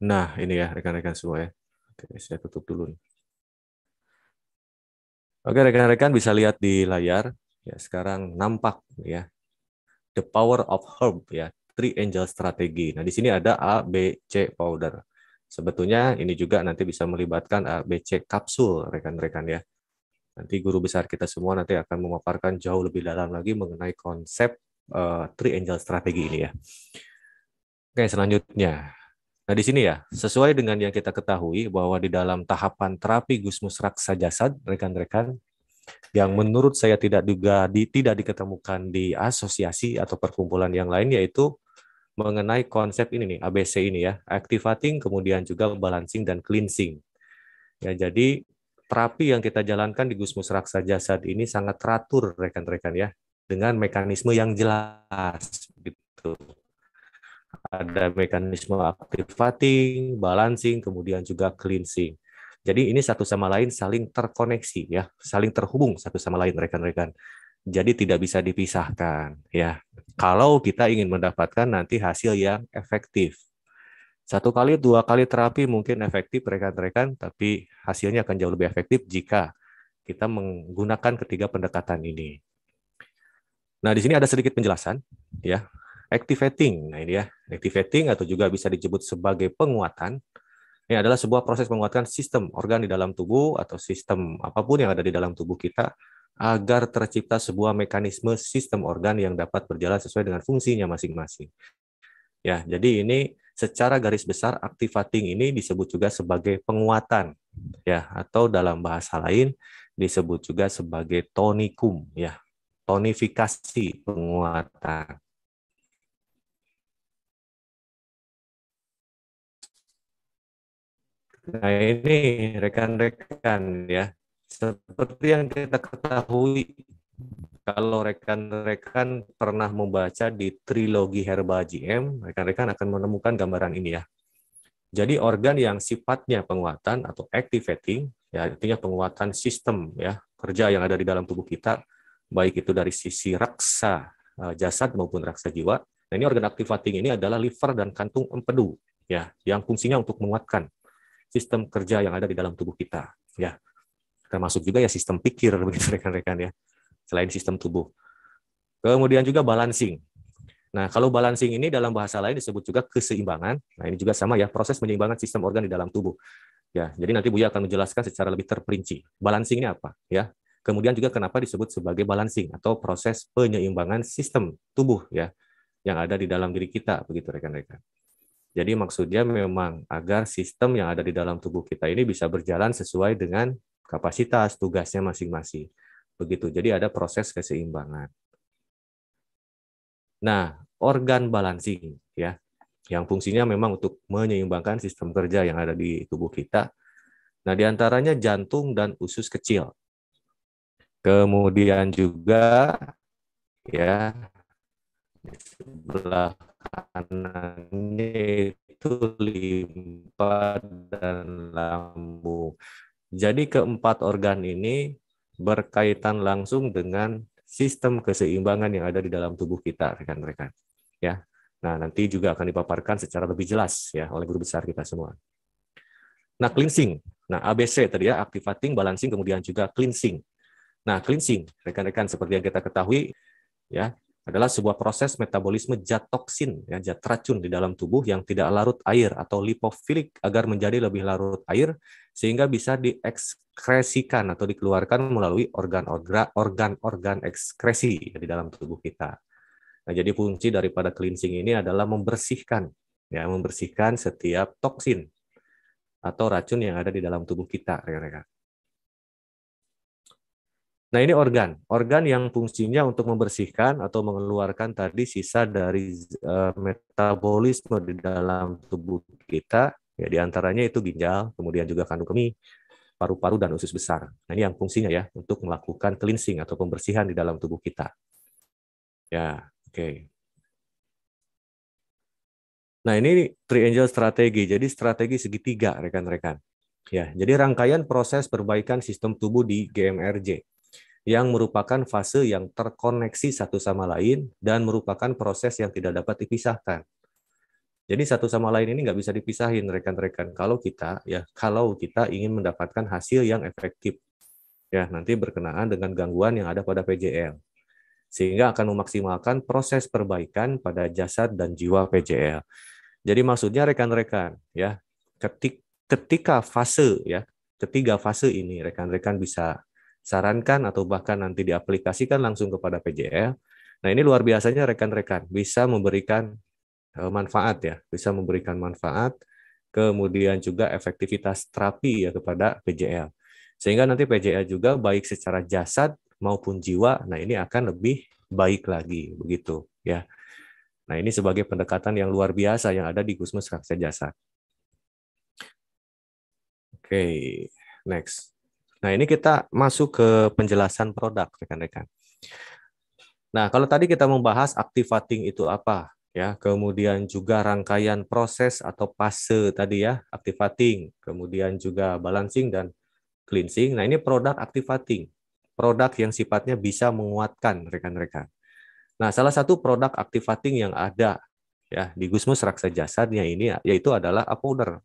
Nah, ini ya rekan-rekan semua ya. Oke, saya tutup dulu. Oke, rekan-rekan bisa lihat di layar. Ya, sekarang nampak ya. The power of herb ya, three angel strategi. Nah, di sini ada A, B, C powder. Sebetulnya ini juga nanti bisa melibatkan A, B, C kapsul rekan-rekan ya. Nanti guru besar kita semua nanti akan memaparkan jauh lebih dalam lagi mengenai konsep uh, three angel strategi ini ya. Oke, selanjutnya Nah, di sini ya, sesuai dengan yang kita ketahui bahwa di dalam tahapan terapi gusmus raksa jasad, rekan-rekan, yang menurut saya tidak juga di, tidak diketemukan di asosiasi atau perkumpulan yang lain yaitu mengenai konsep ini nih ABC ini ya activating kemudian juga balancing dan cleansing. Ya jadi terapi yang kita jalankan di Gusmus Raksa Jasad ini sangat teratur rekan-rekan ya dengan mekanisme yang jelas gitu ada mekanisme activating, balancing, kemudian juga cleansing. Jadi ini satu sama lain saling terkoneksi ya, saling terhubung satu sama lain rekan-rekan. Jadi tidak bisa dipisahkan ya. Kalau kita ingin mendapatkan nanti hasil yang efektif. Satu kali, dua kali terapi mungkin efektif rekan-rekan, tapi hasilnya akan jauh lebih efektif jika kita menggunakan ketiga pendekatan ini. Nah, di sini ada sedikit penjelasan ya activating. Nah ini ya, activating atau juga bisa disebut sebagai penguatan. Ini adalah sebuah proses menguatkan sistem organ di dalam tubuh atau sistem apa pun yang ada di dalam tubuh kita agar tercipta sebuah mekanisme sistem organ yang dapat berjalan sesuai dengan fungsinya masing-masing. Ya, jadi ini secara garis besar activating ini disebut juga sebagai penguatan ya atau dalam bahasa lain disebut juga sebagai tonikum ya, tonifikasi penguatan. Nah ini rekan-rekan ya, seperti yang kita ketahui, kalau rekan-rekan pernah membaca di trilogi Herba GM, rekan-rekan akan menemukan gambaran ini ya. Jadi organ yang sifatnya penguatan atau activating, ya artinya penguatan sistem ya kerja yang ada di dalam tubuh kita, baik itu dari sisi raksa eh, jasad maupun raksa jiwa. Nah ini organ activating ini adalah liver dan kantung empedu, ya, yang fungsinya untuk menguatkan sistem kerja yang ada di dalam tubuh kita ya. Termasuk juga ya sistem pikir begitu rekan-rekan ya selain sistem tubuh. Kemudian juga balancing. Nah kalau balancing ini dalam bahasa lain disebut juga keseimbangan. Nah ini juga sama ya proses menyeimbangkan sistem organ di dalam tubuh. Ya jadi nanti Buya akan menjelaskan secara lebih terperinci. Balancing ini apa ya? Kemudian juga kenapa disebut sebagai balancing atau proses penyeimbangan sistem tubuh ya yang ada di dalam diri kita begitu rekan-rekan jadi maksudnya memang agar sistem yang ada di dalam tubuh kita ini bisa berjalan sesuai dengan kapasitas tugasnya masing-masing. Begitu. Jadi ada proses keseimbangan. Nah, organ balancing ya, yang fungsinya memang untuk menyeimbangkan sistem kerja yang ada di tubuh kita. Nah, di antaranya jantung dan usus kecil. Kemudian juga ya sebelah kanannya itu limpa dan lambung. Jadi keempat organ ini berkaitan langsung dengan sistem keseimbangan yang ada di dalam tubuh kita, rekan-rekan. Ya. Nah, nanti juga akan dipaparkan secara lebih jelas ya oleh guru besar kita semua. Nah, cleansing. Nah, ABC tadi ya, activating, balancing, kemudian juga cleansing. Nah, cleansing, rekan-rekan seperti yang kita ketahui ya, adalah sebuah proses metabolisme zat toksin, ya, zat racun di dalam tubuh yang tidak larut air atau lipofilik agar menjadi lebih larut air sehingga bisa diekskresikan atau dikeluarkan melalui organ-organ ekskresi di dalam tubuh kita. Nah, jadi fungsi daripada cleansing ini adalah membersihkan, ya, membersihkan setiap toksin atau racun yang ada di dalam tubuh kita, rekan-rekan. Nah, ini organ. Organ yang fungsinya untuk membersihkan atau mengeluarkan tadi sisa dari uh, metabolisme di dalam tubuh kita. Ya, di antaranya itu ginjal, kemudian juga kandung kemih, paru-paru, dan usus besar. Nah, ini yang fungsinya ya, untuk melakukan cleansing atau pembersihan di dalam tubuh kita. Ya, oke. Okay. Nah, ini triangle strategi. Jadi strategi segitiga, rekan-rekan. Ya, jadi rangkaian proses perbaikan sistem tubuh di GMRJ yang merupakan fase yang terkoneksi satu sama lain dan merupakan proses yang tidak dapat dipisahkan. Jadi satu sama lain ini nggak bisa dipisahin rekan-rekan. Kalau kita ya kalau kita ingin mendapatkan hasil yang efektif, ya nanti berkenaan dengan gangguan yang ada pada PJL, sehingga akan memaksimalkan proses perbaikan pada jasad dan jiwa PJL. Jadi maksudnya rekan-rekan ya ketik, ketika fase ya ketiga fase ini rekan-rekan bisa sarankan atau bahkan nanti diaplikasikan langsung kepada PJL. Nah ini luar biasanya rekan-rekan bisa memberikan Eh, manfaat ya, bisa memberikan manfaat, kemudian juga efektivitas terapi ya kepada PJL. Sehingga nanti PJL juga baik secara jasad maupun jiwa, nah ini akan lebih baik lagi begitu ya. Nah, ini sebagai pendekatan yang luar biasa yang ada di Gusmus Raksa Jasad. Oke, okay, next. Nah, ini kita masuk ke penjelasan produk, rekan-rekan. Nah, kalau tadi kita membahas activating itu apa? ya kemudian juga rangkaian proses atau fase tadi ya activating kemudian juga balancing dan cleansing nah ini produk activating produk yang sifatnya bisa menguatkan rekan-rekan nah salah satu produk activating yang ada ya di Gusmus Raksa Jasadnya ini yaitu adalah apowder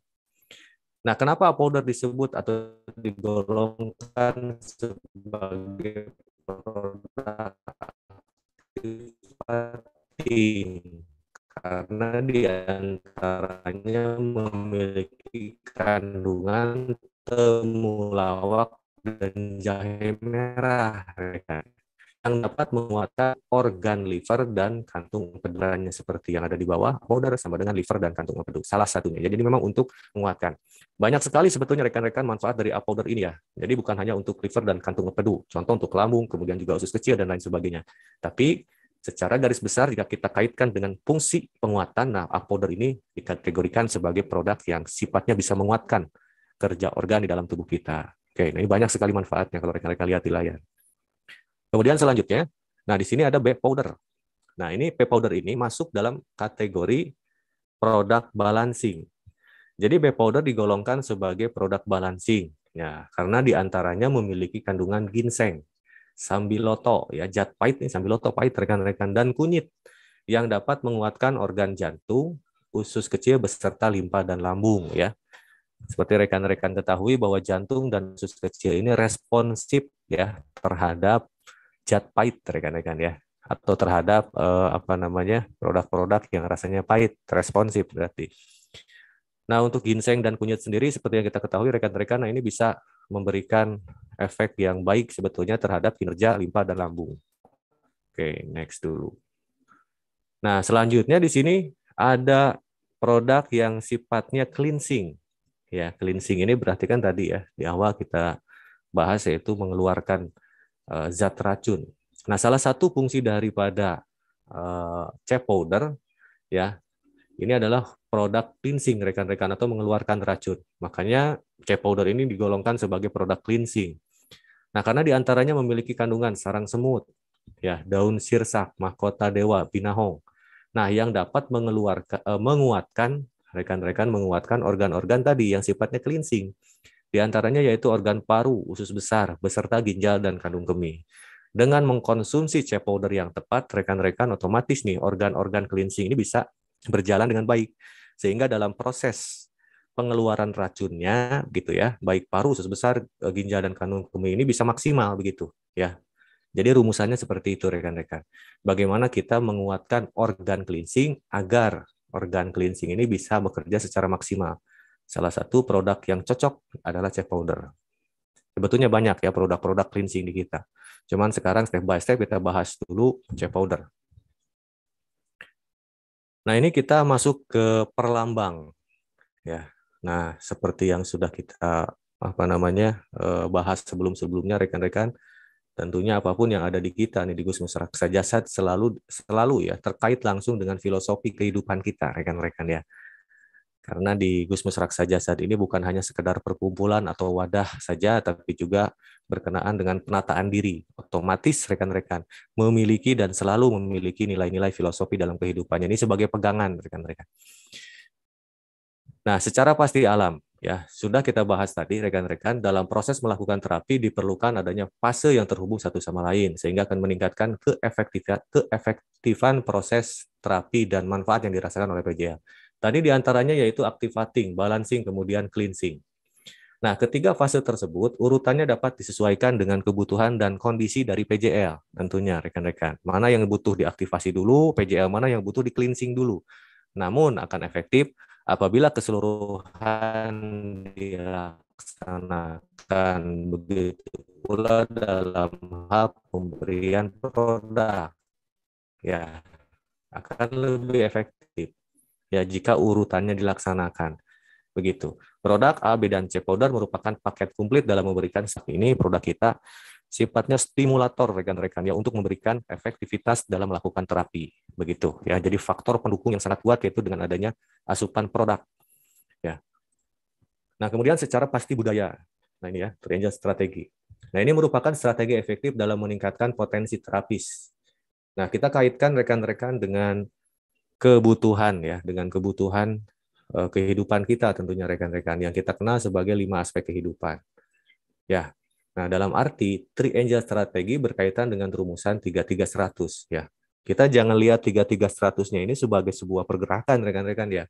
Nah, kenapa apowder disebut atau digolongkan sebagai produk karena di antaranya memiliki kandungan temulawak dan jahe merah yang dapat menguatkan organ liver dan kantung empedurannya seperti yang ada di bawah powder sama dengan liver dan kantung empedu salah satunya jadi memang untuk menguatkan banyak sekali sebetulnya rekan-rekan manfaat dari powder ini ya jadi bukan hanya untuk liver dan kantung empedu contoh untuk lambung kemudian juga usus kecil dan lain sebagainya tapi Secara garis besar jika kita kaitkan dengan fungsi penguatan, nah powder ini dikategorikan sebagai produk yang sifatnya bisa menguatkan kerja organ di dalam tubuh kita. Oke, nah ini banyak sekali manfaatnya kalau rekan-rekan lihat di layar. Kemudian selanjutnya, nah di sini ada B powder. Nah ini B powder ini masuk dalam kategori produk balancing. Jadi B powder digolongkan sebagai produk balancing, ya karena di antaranya memiliki kandungan ginseng sambiloto ya zat pahit nih sambiloto pahit rekan-rekan dan kunyit yang dapat menguatkan organ jantung, usus kecil beserta limpa dan lambung ya. Seperti rekan-rekan ketahui bahwa jantung dan usus kecil ini responsif ya terhadap zat pahit rekan-rekan ya atau terhadap eh, apa namanya produk-produk yang rasanya pahit responsif berarti. Nah untuk ginseng dan kunyit sendiri seperti yang kita ketahui rekan-rekan nah ini bisa memberikan efek yang baik sebetulnya terhadap kinerja limpa dan lambung. Oke, next dulu. Nah, selanjutnya di sini ada produk yang sifatnya cleansing. Ya, cleansing ini berarti kan tadi ya, di awal kita bahas yaitu mengeluarkan uh, zat racun. Nah, salah satu fungsi daripada uh, C powder ya, ini adalah produk cleansing rekan-rekan atau mengeluarkan racun. Makanya C powder ini digolongkan sebagai produk cleansing. Nah, karena di antaranya memiliki kandungan sarang semut, ya daun sirsak, mahkota dewa, binahong. Nah, yang dapat mengeluarkan, eh, menguatkan rekan-rekan menguatkan organ-organ tadi yang sifatnya cleansing. Di antaranya yaitu organ paru, usus besar, beserta ginjal dan kandung kemih. Dengan mengkonsumsi C powder yang tepat, rekan-rekan otomatis nih organ-organ cleansing ini bisa berjalan dengan baik. Sehingga dalam proses pengeluaran racunnya gitu ya, baik paru usus besar, eh, ginjal dan kandung kemih ini bisa maksimal begitu ya. Jadi rumusannya seperti itu rekan-rekan. Bagaimana kita menguatkan organ cleansing agar organ cleansing ini bisa bekerja secara maksimal. Salah satu produk yang cocok adalah chef powder. Sebetulnya banyak ya produk-produk cleansing di kita. Cuman sekarang step by step kita bahas dulu chef powder. Nah, ini kita masuk ke perlambang. Ya, Nah, seperti yang sudah kita apa namanya eh, bahas sebelum-sebelumnya rekan-rekan, tentunya apa pun yang ada di kita nih di Gus Musraksa Jasad selalu selalu ya terkait langsung dengan filosofi kehidupan kita rekan-rekan ya. Karena di Gus Musraksa Jasad ini bukan hanya sekedar perkumpulan atau wadah saja, tapi juga berkenaan dengan penataan diri. Otomatis rekan-rekan memiliki dan selalu memiliki nilai-nilai filosofi dalam kehidupannya. Ini sebagai pegangan rekan-rekan. Nah, secara pasti alam, ya sudah kita bahas tadi rekan-rekan dalam proses melakukan terapi diperlukan adanya fase yang terhubung satu sama lain sehingga akan meningkatkan keefektifan, keefektifan proses terapi dan manfaat yang dirasakan oleh PJL. Tadi di antaranya yaitu activating, balancing, kemudian cleansing. Nah, ketiga fase tersebut urutannya dapat disesuaikan dengan kebutuhan dan kondisi dari PJL tentunya rekan-rekan. Mana yang butuh diaktifasi dulu, PJL mana yang butuh di cleansing dulu. Namun akan efektif apabila keseluruhan dilaksanakan begitu pula dalam hal pemberian produk. Ya, akan lebih efektif ya jika urutannya dilaksanakan. Begitu. Produk A, B, dan C powder merupakan paket komplit dalam memberikan saat ini produk kita sifatnya stimulator rekan-rekan ya untuk memberikan efektivitas dalam melakukan terapi. Begitu ya. Jadi faktor pendukung yang sangat kuat yaitu dengan adanya asupan produk. Ya. Nah, kemudian secara pasti budaya. Nah, ini ya, triangle strategi. Nah, ini merupakan strategi efektif dalam meningkatkan potensi terapis. Nah, kita kaitkan rekan-rekan dengan kebutuhan ya, dengan kebutuhan Eh, kehidupan kita tentunya rekan-rekan yang kita kenal sebagai lima aspek kehidupan. Ya. Nah, dalam arti three angel strategi berkaitan dengan rumusan 3300 ya. Kita jangan lihat 3300-nya ini sebagai sebuah pergerakan rekan-rekan ya.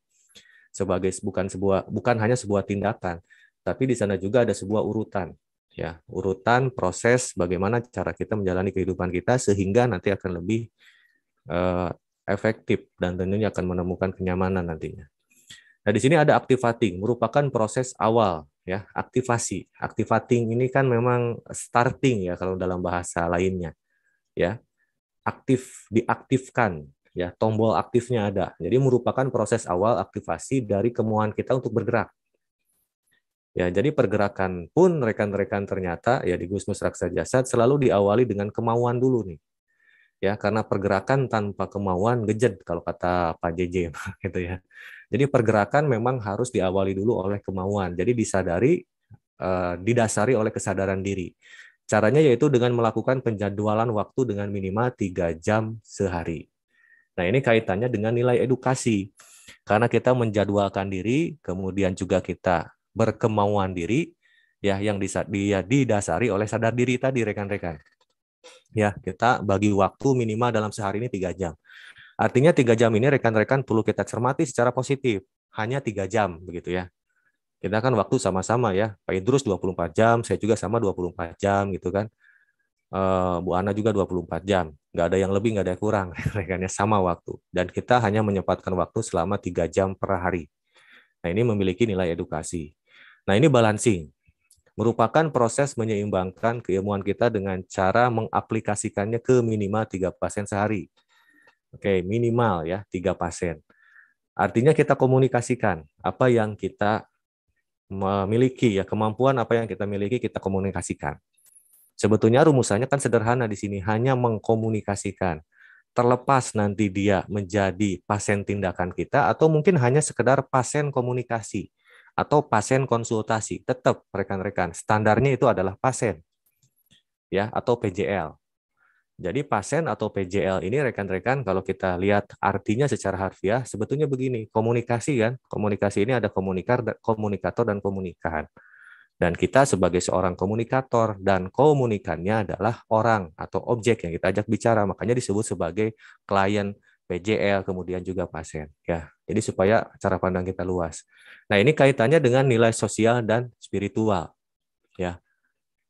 Sebagai bukan sebuah bukan hanya sebuah tindakan, tapi di sana juga ada sebuah urutan ya, urutan proses bagaimana cara kita menjalani kehidupan kita sehingga nanti akan lebih uh, efektif dan tentunya akan menemukan kenyamanan nantinya. Nah, di sini ada activating, merupakan proses awal ya, aktivasi. Activating ini kan memang starting ya kalau dalam bahasa lainnya. Ya. Aktif, diaktifkan ya, tombol aktifnya ada. Jadi merupakan proses awal aktivasi dari kemauan kita untuk bergerak. Ya, jadi pergerakan pun rekan-rekan ternyata ya di Gusmus Raksa Jasad selalu diawali dengan kemauan dulu nih. Ya, karena pergerakan tanpa kemauan gejed kalau kata Pak JJ gitu ya. Jadi pergerakan memang harus diawali dulu oleh kemauan. Jadi disadari, uh, didasari oleh kesadaran diri. Caranya yaitu dengan melakukan penjadwalan waktu dengan minimal tiga jam sehari. Nah ini kaitannya dengan nilai edukasi. Karena kita menjadwalkan diri, kemudian juga kita berkemauan diri, ya yang didasari oleh sadar diri tadi rekan-rekan. Ya kita bagi waktu minimal dalam sehari ini tiga jam. Artinya tiga jam ini rekan-rekan perlu kita cermati secara positif. Hanya tiga jam begitu ya. Kita kan waktu sama-sama ya. Pak Idrus 24 jam, saya juga sama 24 jam gitu kan. Uh, Bu Ana juga 24 jam. Nggak ada yang lebih, nggak ada yang kurang. Rekannya sama waktu. Dan kita hanya menyempatkan waktu selama tiga jam per hari. Nah ini memiliki nilai edukasi. Nah ini balancing merupakan proses menyeimbangkan keilmuan kita dengan cara mengaplikasikannya ke minimal tiga pasien sehari. Oke, minimal ya tiga pasien. Artinya kita komunikasikan apa yang kita memiliki ya kemampuan apa yang kita miliki kita komunikasikan. Sebetulnya rumusannya kan sederhana di sini hanya mengkomunikasikan. Terlepas nanti dia menjadi pasien tindakan kita atau mungkin hanya sekedar pasien komunikasi atau pasien konsultasi. Tetap rekan-rekan standarnya itu adalah pasien ya atau PJL. Jadi pasien atau PJL ini rekan-rekan kalau kita lihat artinya secara harfiah sebetulnya begini, komunikasi kan, komunikasi ini ada komunikar, komunikator dan komunikan. Dan kita sebagai seorang komunikator dan komunikannya adalah orang atau objek yang kita ajak bicara, makanya disebut sebagai klien PJL kemudian juga pasien ya. Jadi supaya cara pandang kita luas. Nah, ini kaitannya dengan nilai sosial dan spiritual ya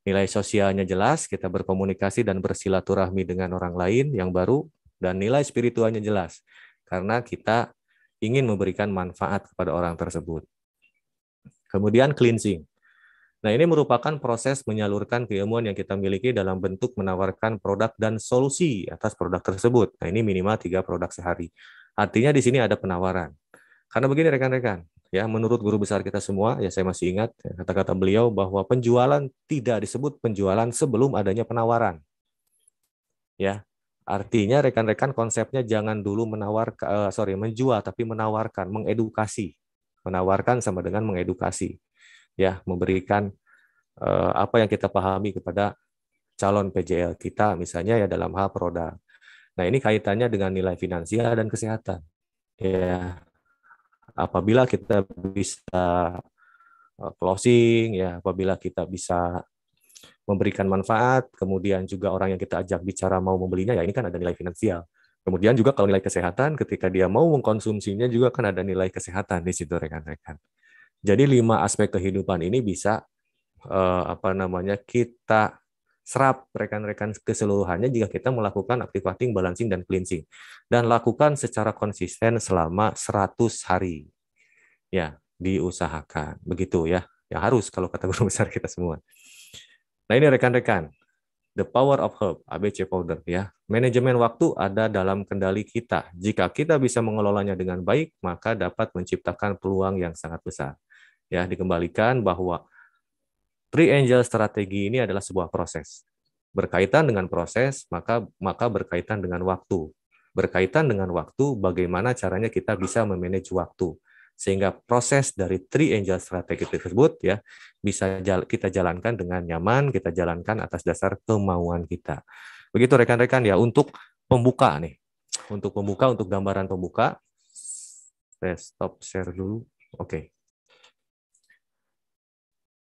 nilai sosialnya jelas, kita berkomunikasi dan bersilaturahmi dengan orang lain yang baru, dan nilai spiritualnya jelas, karena kita ingin memberikan manfaat kepada orang tersebut. Kemudian cleansing. Nah, ini merupakan proses menyalurkan keilmuan yang kita miliki dalam bentuk menawarkan produk dan solusi atas produk tersebut. Nah, ini minimal tiga produk sehari. Artinya di sini ada penawaran. Karena begini rekan-rekan, ya menurut guru besar kita semua ya saya masih ingat ya, kata-kata beliau bahwa penjualan tidak disebut penjualan sebelum adanya penawaran ya artinya rekan-rekan konsepnya jangan dulu menawar uh, sorry menjual tapi menawarkan mengedukasi menawarkan sama dengan mengedukasi ya memberikan uh, apa yang kita pahami kepada calon PJL kita misalnya ya dalam hal produk. Nah ini kaitannya dengan nilai finansial dan kesehatan. Ya apabila kita bisa uh, closing ya apabila kita bisa memberikan manfaat kemudian juga orang yang kita ajak bicara mau membelinya ya ini kan ada nilai finansial. Kemudian juga kalau nilai kesehatan, ketika dia mau mengkonsumsinya juga kan ada nilai kesehatan di situ rekan-rekan. Jadi lima aspek kehidupan ini bisa eh, apa namanya kita serap rekan-rekan keseluruhannya jika kita melakukan activating, balancing, dan cleansing. Dan lakukan secara konsisten selama 100 hari. Ya, diusahakan. Begitu ya. Ya harus kalau kata guru besar kita semua. Nah ini rekan-rekan, the power of herb, ABC powder ya. Manajemen waktu ada dalam kendali kita. Jika kita bisa mengelolanya dengan baik, maka dapat menciptakan peluang yang sangat besar. Ya, dikembalikan bahwa Three Angel strategi ini adalah sebuah proses. Berkaitan dengan proses, maka maka berkaitan dengan waktu. Berkaitan dengan waktu, bagaimana caranya kita bisa memanage waktu sehingga proses dari three angel strategi tersebut ya bisa kita jalankan dengan nyaman, kita jalankan atas dasar kemauan kita. Begitu rekan-rekan ya untuk pembuka nih. Untuk pembuka untuk gambaran pembuka saya stop share dulu. Oke. Okay.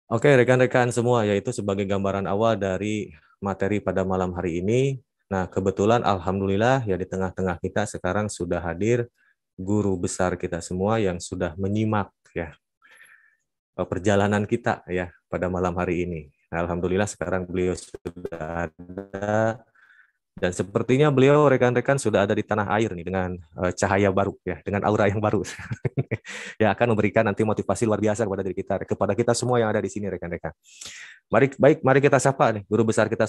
Oke, rekan-rekan semua, yaitu sebagai gambaran awal dari materi pada malam hari ini. Nah, kebetulan Alhamdulillah ya di tengah-tengah kita sekarang sudah hadir guru besar kita semua yang sudah menyimak ya perjalanan kita ya pada malam hari ini. Alhamdulillah sekarang beliau sudah ada dan sepertinya beliau rekan-rekan sudah ada di tanah air nih dengan uh, cahaya baru ya, dengan aura yang baru. ya akan memberikan nanti motivasi luar biasa kepada diri kita, kepada kita semua yang ada di sini rekan-rekan. Mari baik, mari kita sapa nih guru besar kita